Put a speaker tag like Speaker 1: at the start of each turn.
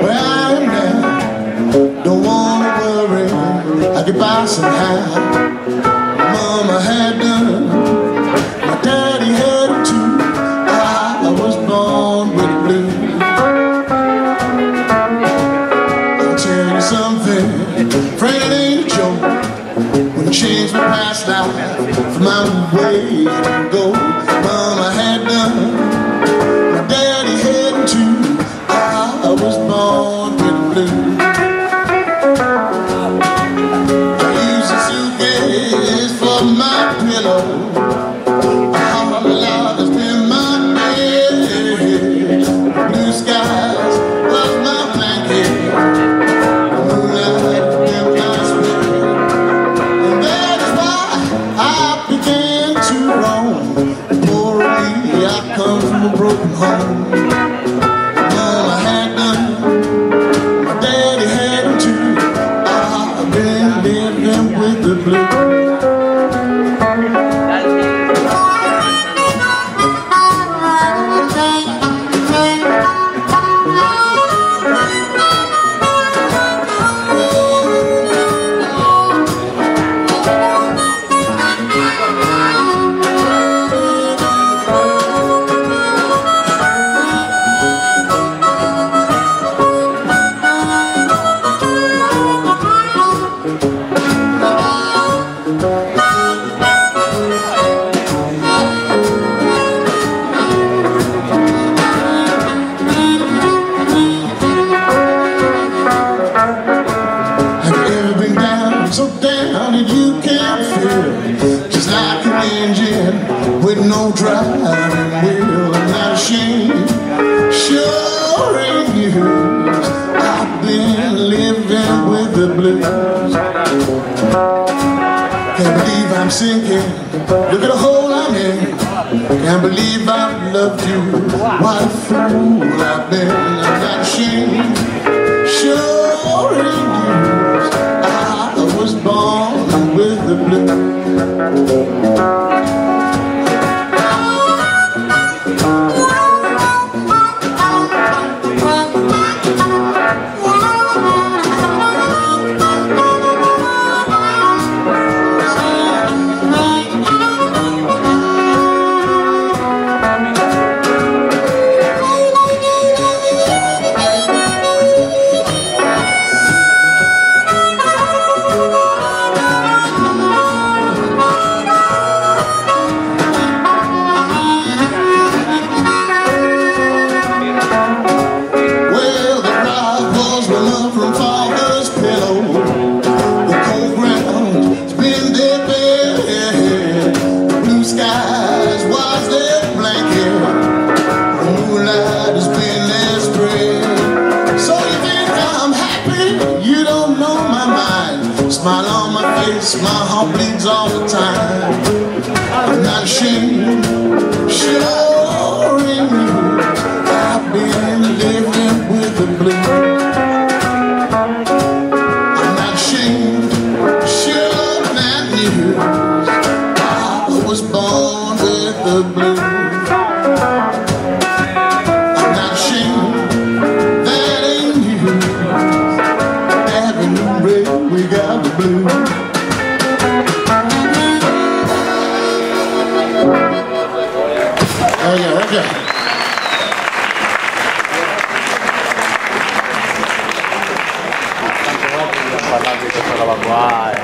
Speaker 1: where I am now. Don't wanna worry, I could buy some. Friend, it ain't a joke. When the chains were passed out from my way to go, Mama had done, my daddy had too. I was born with the blues. I use a suitcase for my pillow. I come from a broken home. Can't believe I'm sinking. Look at the hole I'm in. Can't believe I've loved you. What a fool I've been. I'm not ashamed. Sure Smile on my face, my heart bleeds all the time. out the blue oh, There you go, right there.
Speaker 2: parlando di questo roba eh.